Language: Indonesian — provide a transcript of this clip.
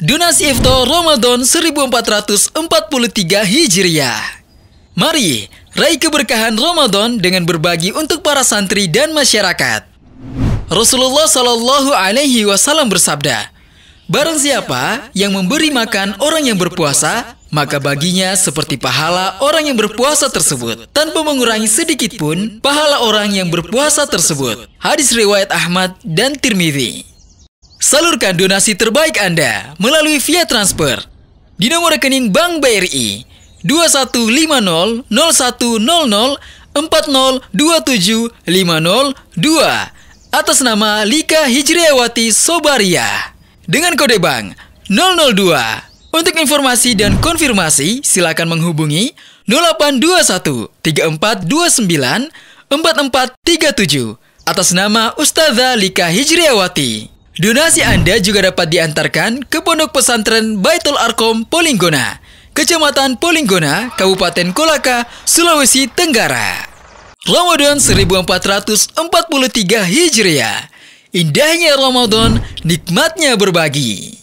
Donasi Iftar Ramadan 1443 Hijriah. Mari raih keberkahan Ramadan dengan berbagi untuk para santri dan masyarakat. Rasulullah Shallallahu Alaihi Wasallam bersabda, Barang siapa yang memberi makan orang yang berpuasa, maka baginya seperti pahala orang yang berpuasa tersebut, tanpa mengurangi sedikit pun pahala orang yang berpuasa tersebut. Hadis riwayat Ahmad dan Tirmidzi. Salurkan donasi terbaik Anda melalui via transfer di nomor rekening Bank BRI 2150 0100 atas nama Lika Hijriawati Sobaria dengan kode bank 002. Untuk informasi dan konfirmasi, silakan menghubungi 0821 3429 4437 atas nama Ustazah Lika Hijriawati. Donasi Anda juga dapat diantarkan ke Pondok Pesantren Baitul Arkom Polinggona, Kecamatan Polinggona, Kabupaten Kolaka, Sulawesi Tenggara. Ramadan 1443 Hijriah. Indahnya Ramadan, nikmatnya berbagi.